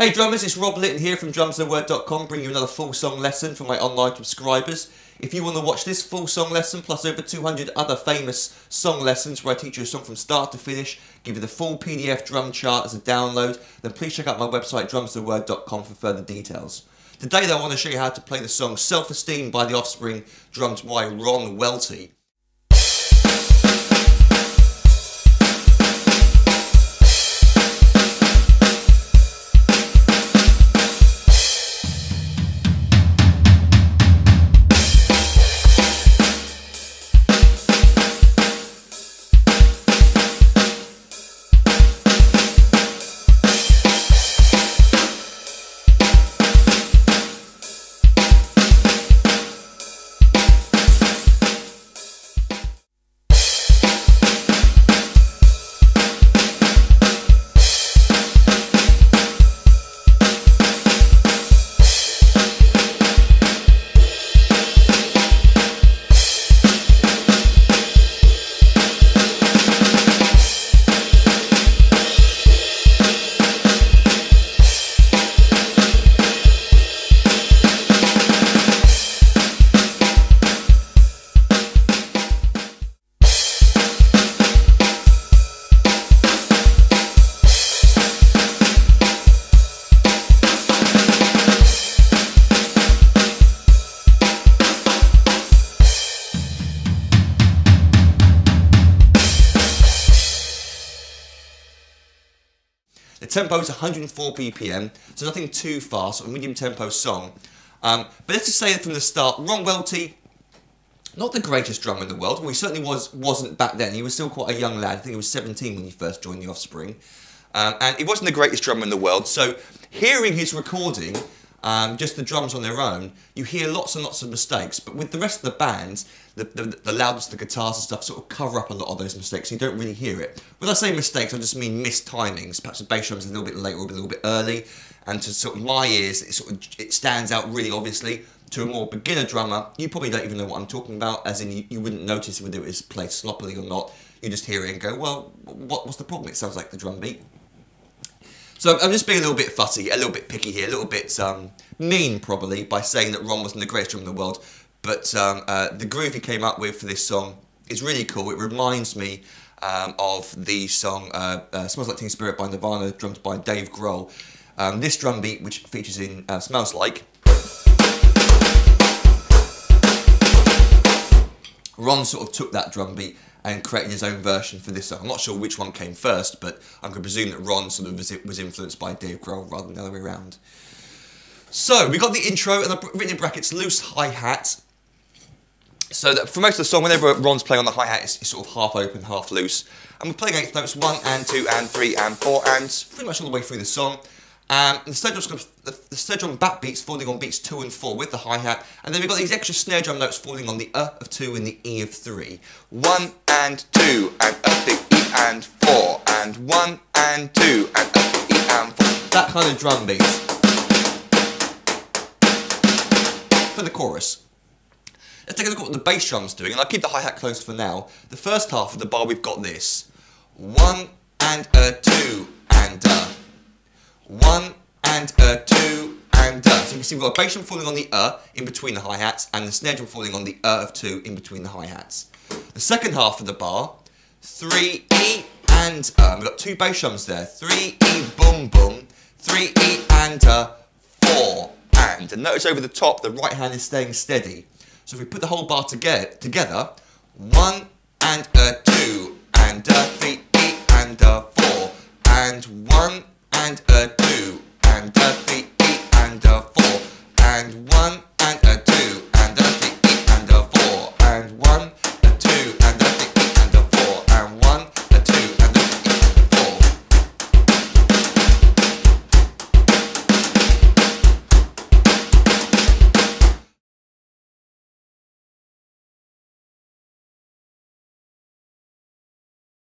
Hey drummers, it's Rob Litton here from drumstheword.com bringing you another full song lesson for my online subscribers. If you want to watch this full song lesson plus over 200 other famous song lessons where I teach you a song from start to finish, give you the full PDF drum chart as a download, then please check out my website drumstheword.com for further details. Today though I want to show you how to play the song Self-Esteem by The Offspring, drummed by Ron Welty. Tempo is 104 BPM, so nothing too fast, a medium tempo song. Um, but let's just say from the start, Ron Welty, not the greatest drummer in the world. Well, he certainly was, wasn't back then. He was still quite a young lad. I think he was 17 when he first joined The Offspring. Um, and he wasn't the greatest drummer in the world, so hearing his recording, um, just the drums on their own, you hear lots and lots of mistakes. But with the rest of the bands, the, the, the loudness, the guitars and stuff sort of cover up a lot of those mistakes. You don't really hear it. When I say mistakes, I just mean missed timings. Perhaps the bass drum's a little bit late or a little bit early. And to sort of my ears, it sort of it stands out really obviously. To a more beginner drummer, you probably don't even know what I'm talking about, as in you, you wouldn't notice whether it was played sloppily or not. You just hear it and go, well, what, what's the problem? It sounds like the drum beat. So I'm just being a little bit fussy, a little bit picky here, a little bit um, mean probably by saying that Ron wasn't the greatest drummer in the world. But um, uh, the groove he came up with for this song is really cool. It reminds me um, of the song uh, uh, Smells Like Teen Spirit by Nirvana, drummed by Dave Grohl. Um, this drum beat, which features in uh, Smells Like, Ron sort of took that drum beat and creating his own version for this song. I'm not sure which one came first, but I'm going to presume that Ron sort of was, was influenced by Dave Grohl rather than the other way around. So, we got the intro, and I've written in brackets loose hi-hat. So that for most of the song, whenever Ron's playing on the hi-hat, it's, it's, sort of half open, half loose. And we're playing eighth notes, one and two and three and four, and pretty much all the way through the song. Um, the snare drum's the, the snare drum back beats falling on beats two and four with the hi-hat, and then we've got these extra snare drum notes falling on the uh of two and the e of three. One and two and uh the e and four, and one and two and uh the e and four. That kind of drum beat. For the chorus. Let's take a look at what the bass drum's doing, and I'll keep the hi-hat closed for now. The first half of the bar, we've got this. One and a two and a. One and a two and a. So you can see we've got a bass drum falling on the uh in between the hi-hats and the snare drum falling on the uh of two in between the hi-hats. The second half of the bar, three E and uh. We've got two bass drums there, three E boom boom, three E and uh, four and. And notice over the top the right hand is staying steady. So if we put the whole bar together, together one and a two and a three E and a four and one and a and a three and a four and one.